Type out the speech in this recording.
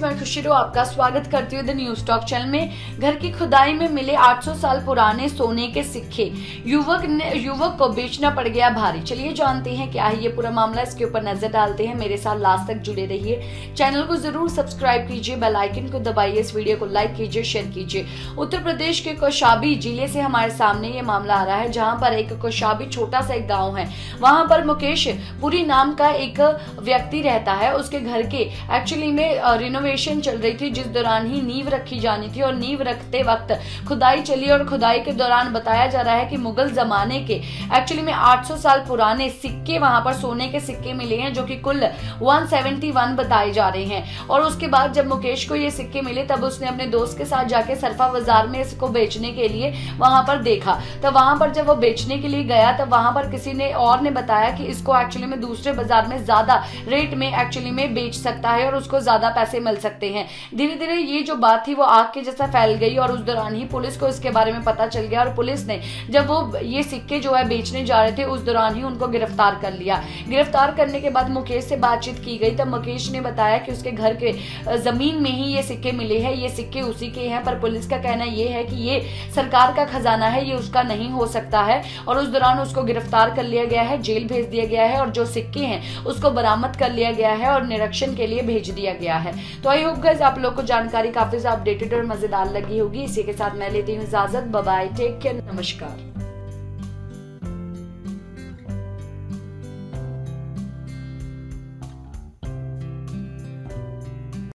मैं खुशी रो आपका स्वागत करती हूँ द न्यूज़ टॉक चैनल में। घर की खुदाई में मिले 800 साल पुराने सोने के सिक्के। युवक ने युवक को बेचना पड़ गया भारी। चलिए जानते हैं क्या है ये पूरा मामला। इसके ऊपर नज़र डालते हैं। मेरे साथ लास्ट तक जुड़े रहिए। चैनल को ज़रूर सब्सक्राइब कीजिए, बेल आइकन को दबाइए। इस वीडियो को लाइक कीजिए, शेयर कीजिए। उत्तर प्रदेश के कौशाबी ज़िले से हमारे सामने ये मामला आ रहा है, जहाँ पर एक कौशाबी छोटा सा एक गाँव है। वहाँ पर मुकेश, पुरी नाम का एक व्यक्ति रहता है। उसके घर के एक्चुअली में रिनोवेशन चल रही थी, जिस दौरान ही नींव रखी जानी थी और नींव रखते वक्त खुदाई चली और खुदाई के दौरान बताया जा रहा है कि मुगल जमाने के एक्चुअली में 800 साल पुराने सिक्के वहाँ पर सोने के सिक्के मिले हैं, जो कि कुल 171 बताए जा रहे हैं। और उसके बाद जब मुकेश को ये सिक्के मिले, तब उसने अपने दोस्त के साथ जाके सरफा बाज़ार में इसको बेचने के लिए वहाँ पर देखा। तो वहाँ पर जब वो बेचने के लिए गया, तब वहाँ पर किसी ने और ने बताया कि इसको एक्चुअली में दूसरे बाज़ार में ज़्यादा रेट में एक्चुअली में बेच सकता है और उसको ज़्यादा पैसे मिल सकते हैं। धीरे धीरे ये जो बात थी वो आग के जैसा फैल गई और उस दौरान ही पुलिस को इसके बारे में पता चल गया और पुलिस ने जब वो ये सिक्के जो है बेचने जा रहे थे, उस दौरान ही उनको गिरफ़्तार कर लिया। गिरफ़्तार करने के बाद मुकेश से बातचीत की गई तब मुकेश ने बताया कि उसके घर के ज़मीन में ही ये सिक्के मिले हैं, ये सिक्के उसी के हैं, पर पुलिस का कहना ये है कि ये सरकार का खजाना है, ये उसका नहीं हो सकता है और उस दौरान उसको गिरफ़्तार कर लिया गया है, जेल भेज दिया गया है और जो सिक्के हैं उसको बरामद कर लिया गया है और निरीक्षण के लिए भेज दिया गया है। तो आई होप गाइज़ आप लोग को जानकारी काफ़ी अपडेटेड और मज़ेदार लगी होगी। इसी के साथ मैं लेती हूँ इजाज़त। बाय टेक केयर नमस्कार।